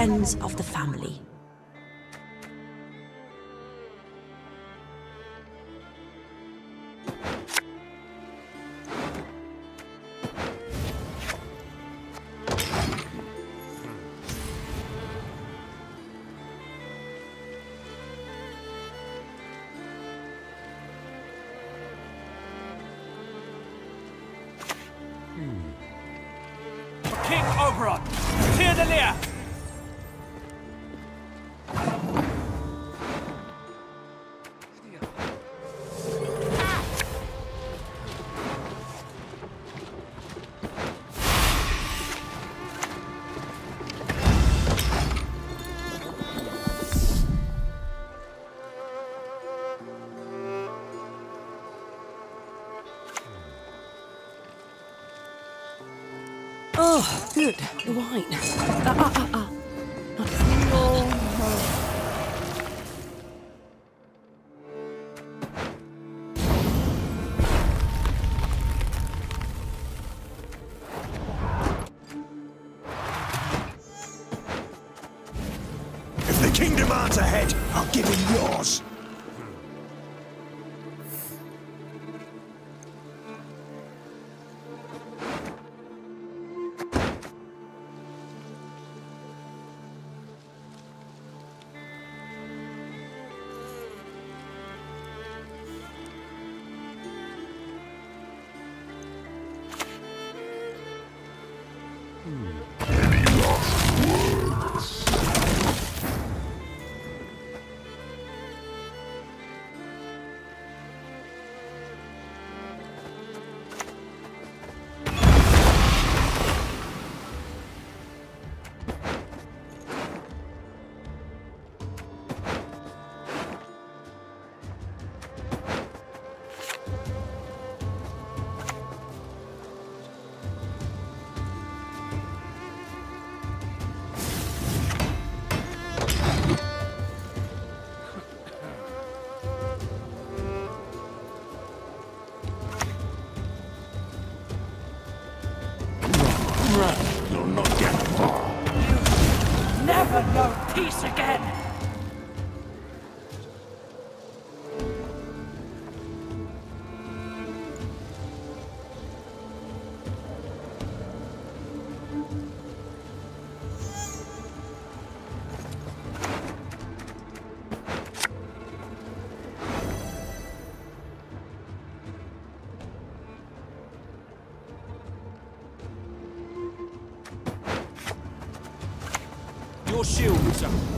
friends of the family. King Oberon, Tyr the Lear. Wine. Ah, ah, ah, your shields up.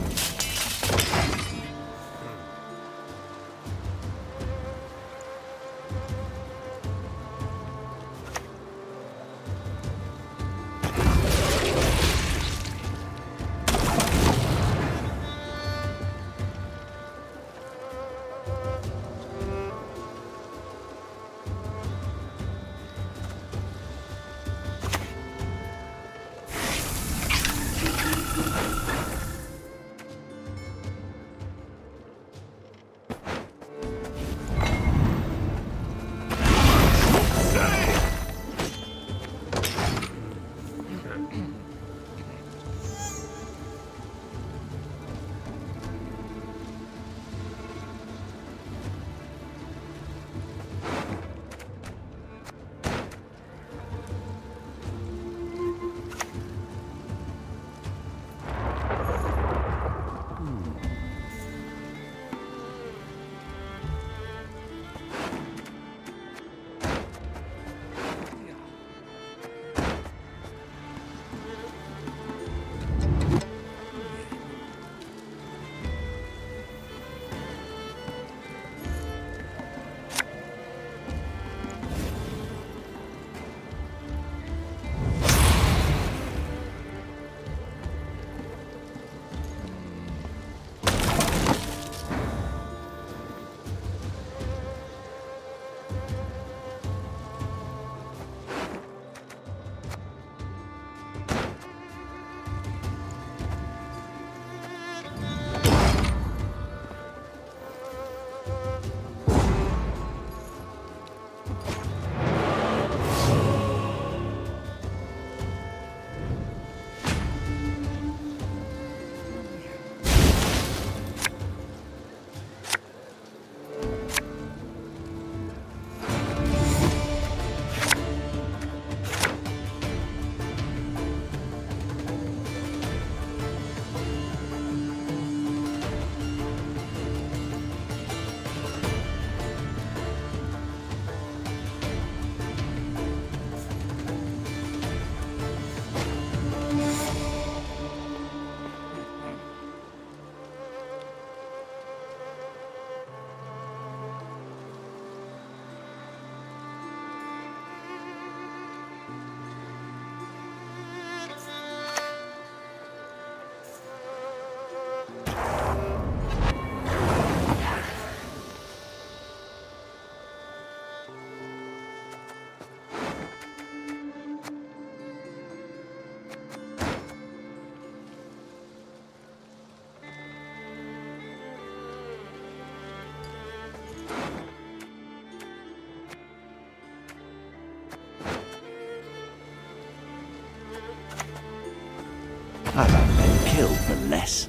I've had men killed for less.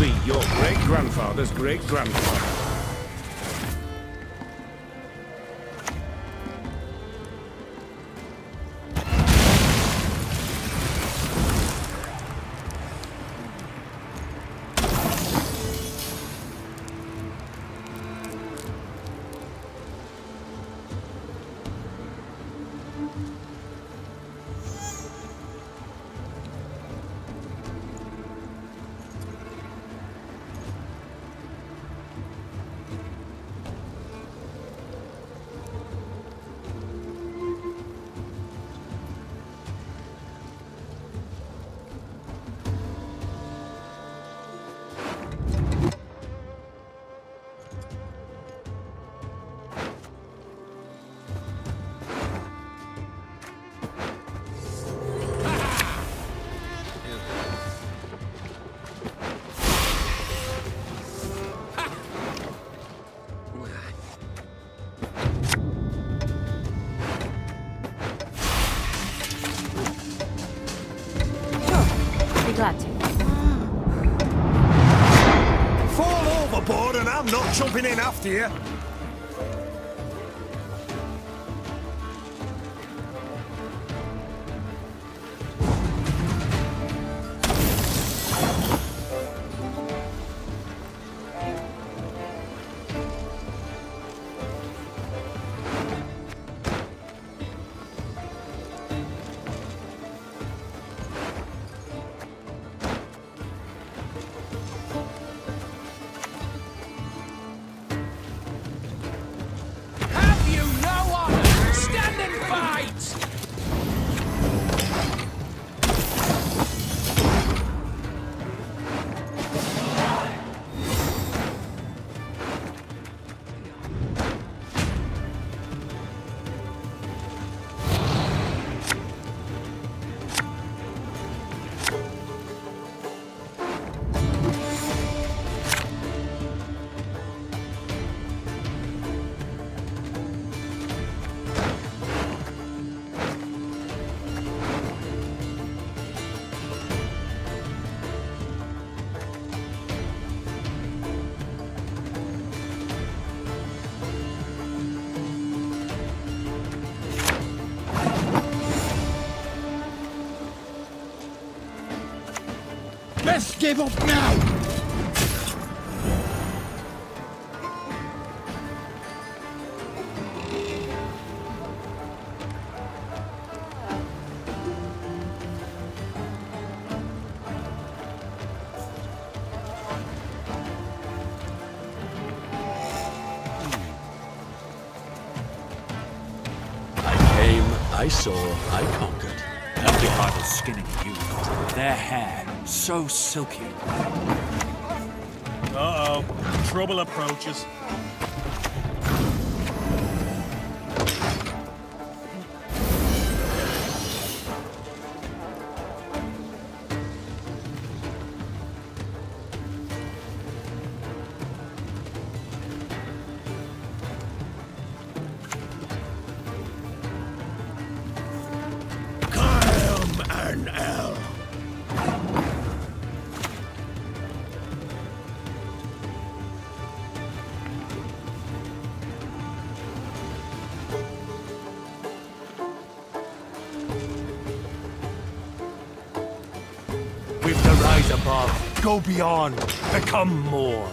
Be your great-grandfather's great-grandfather. Sure. I'm not jumping give up now! I came, I saw, I conquered. Nothing by the skin of you. Their hair, so silky. Uh-oh. Trouble approaches. Above, go beyond, become more.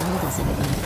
思い出ればいい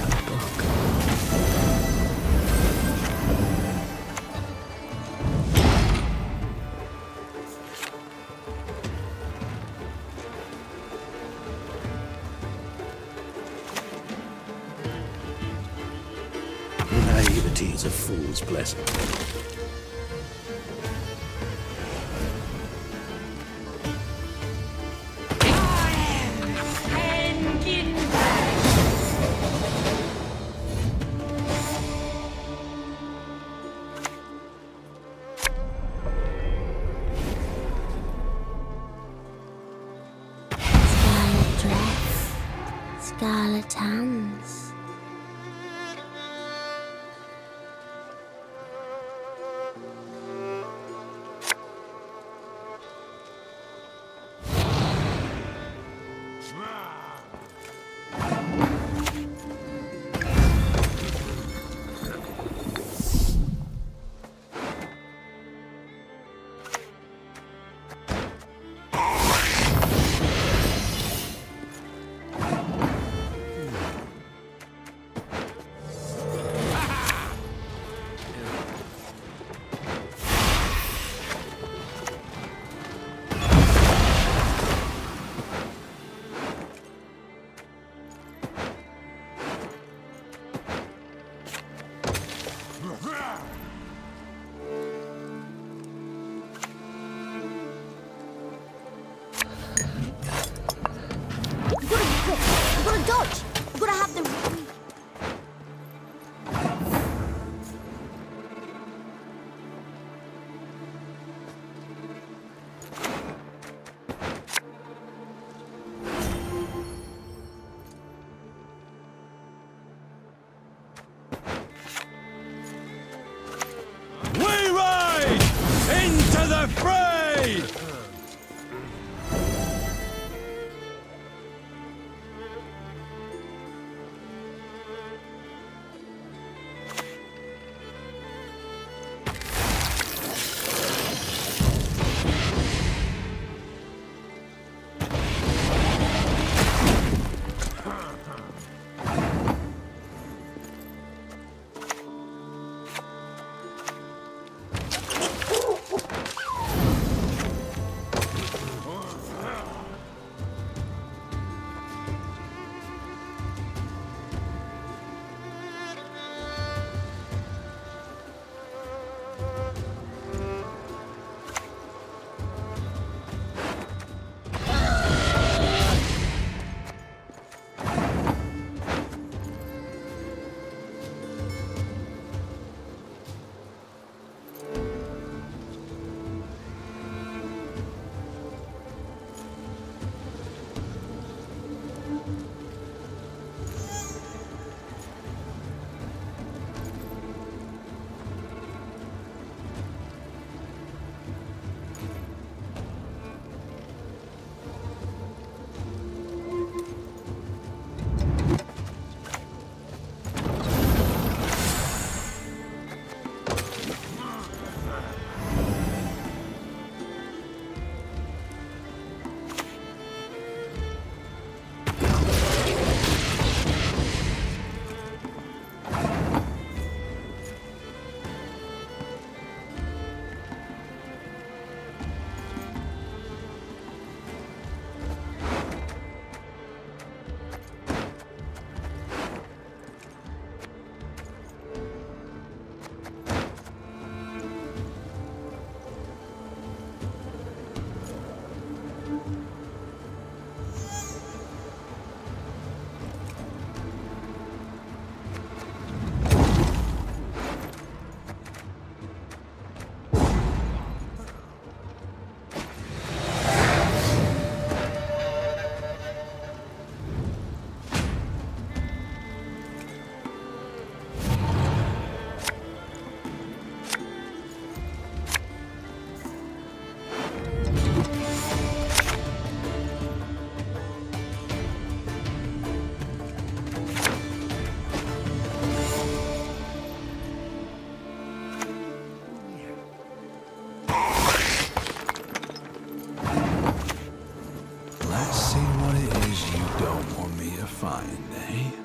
fine, eh?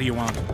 Do you want?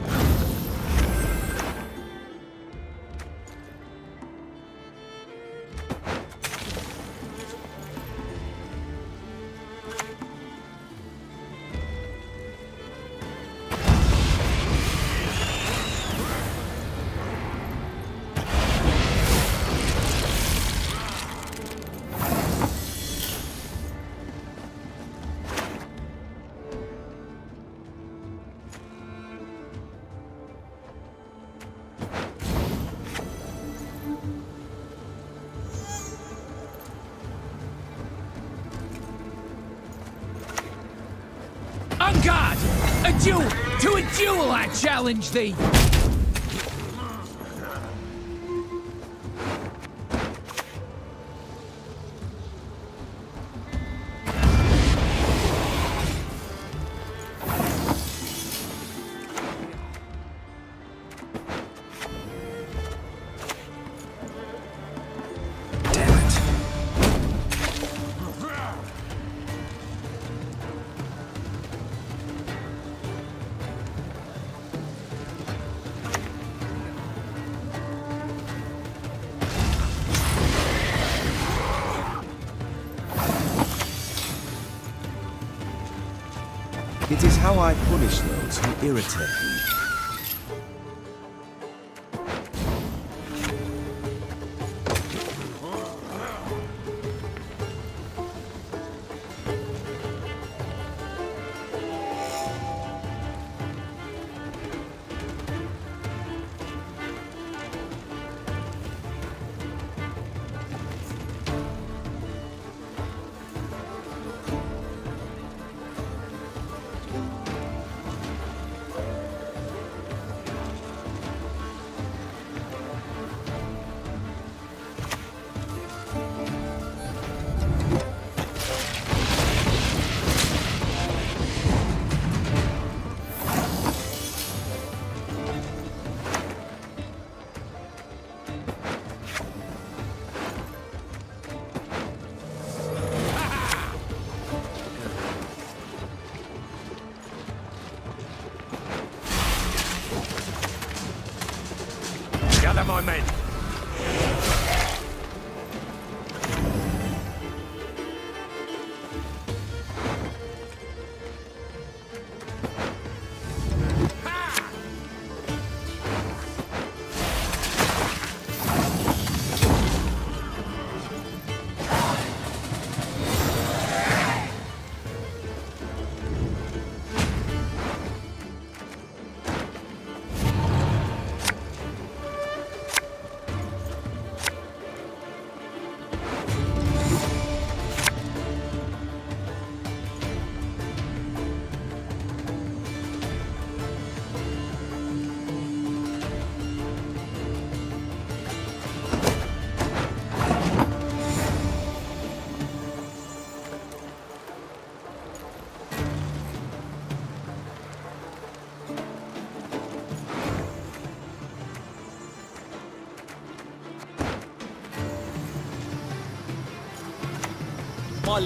Duel! To a duel I challenge thee! It is how I punish those who irritate me. Gather my men. My.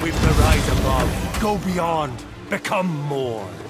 With the rise above, go beyond, become more.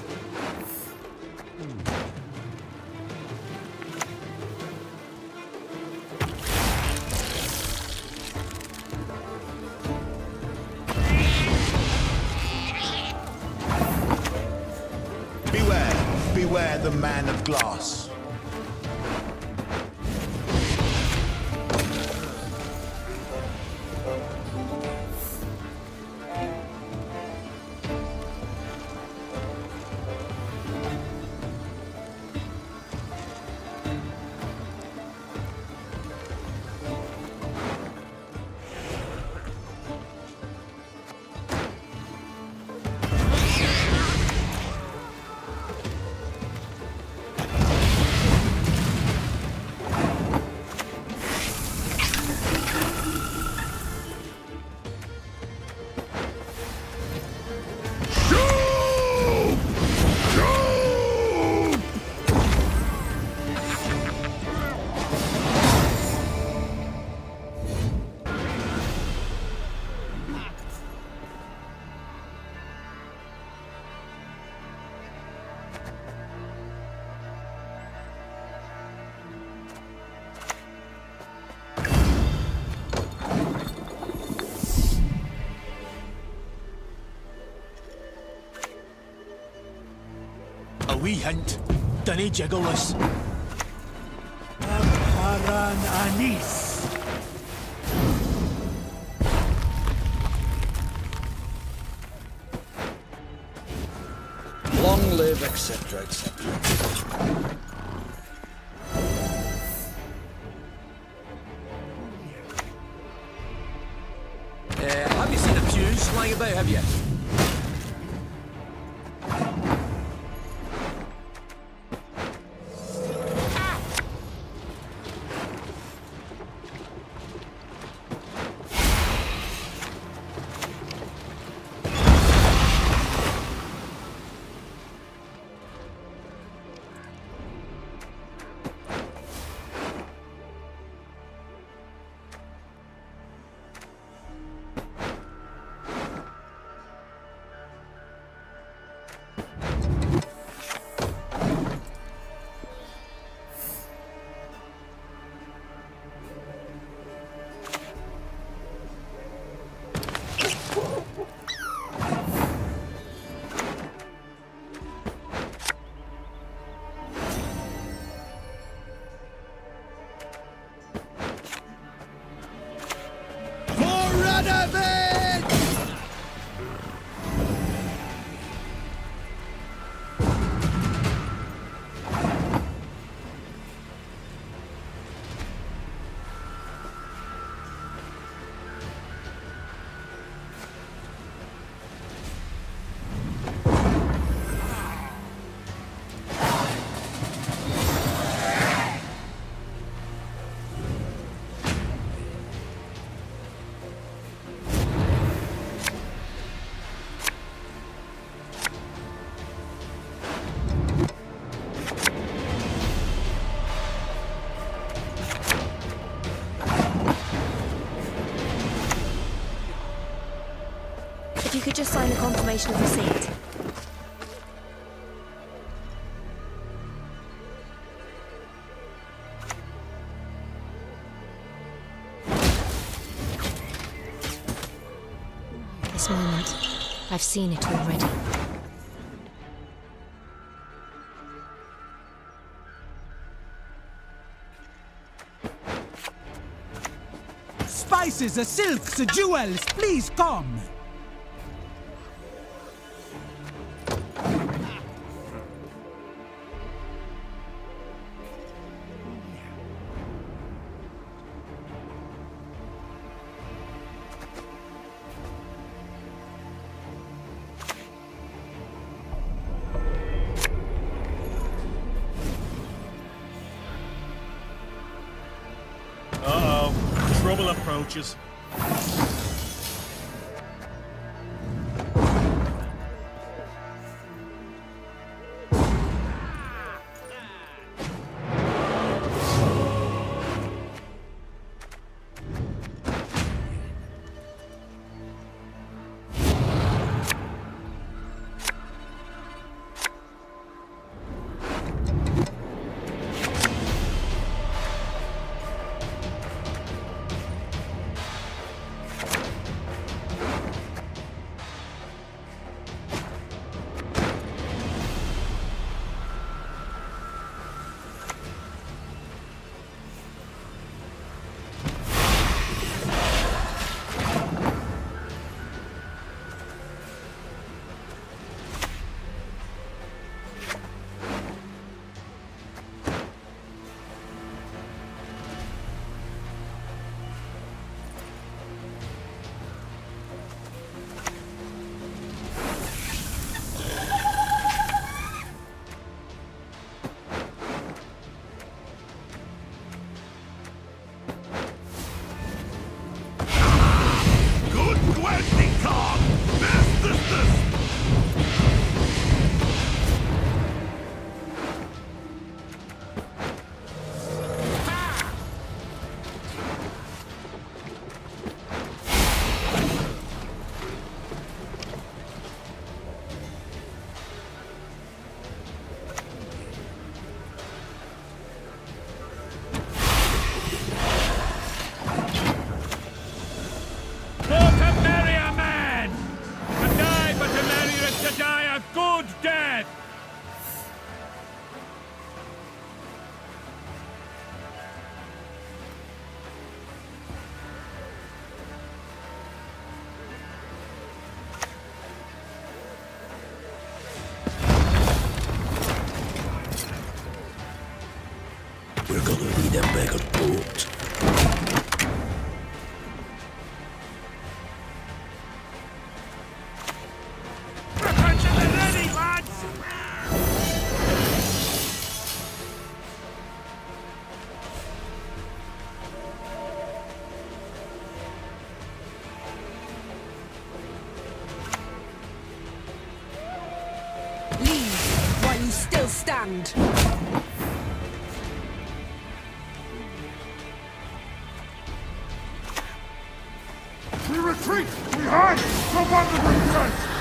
Wee hint. Dunny jiggle us. Paran Anis. Long live, etc., etc. Uh, have you seen a fuse lying about, have you could just sign the of receipt. This moment, I've seen it already. Spices, silks, jewels, please come. Trouble Hide! Go back to the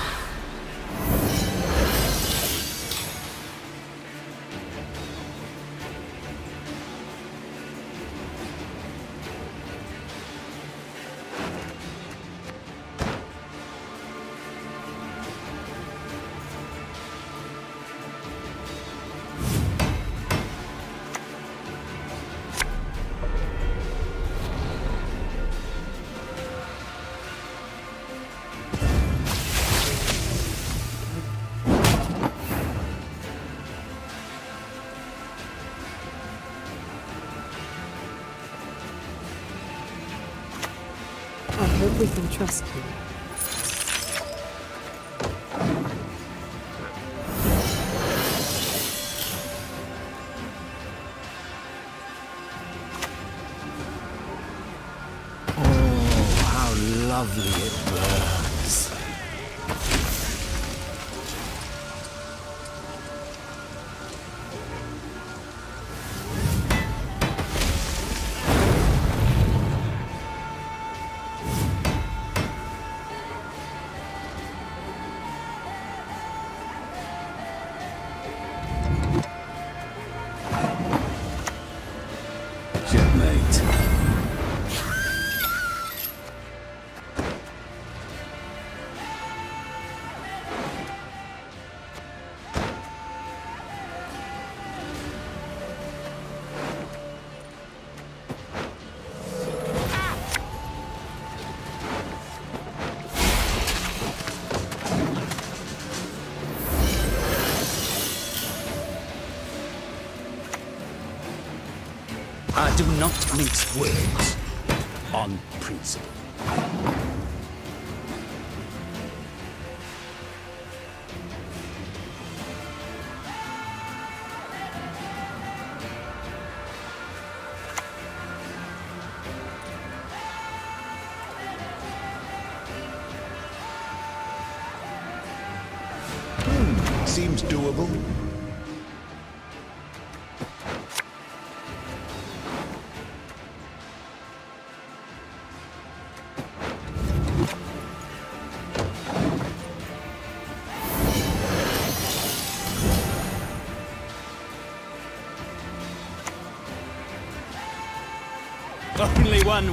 trust not mince words on principle. Hmm, seems doable.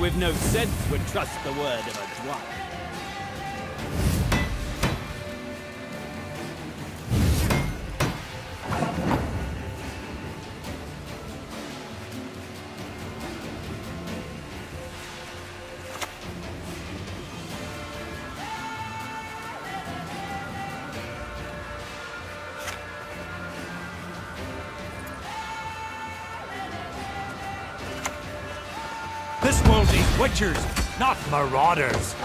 With no sense would trust the word of a dwarf. Not marauders.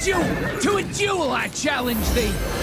Duel! To a duel I challenge thee!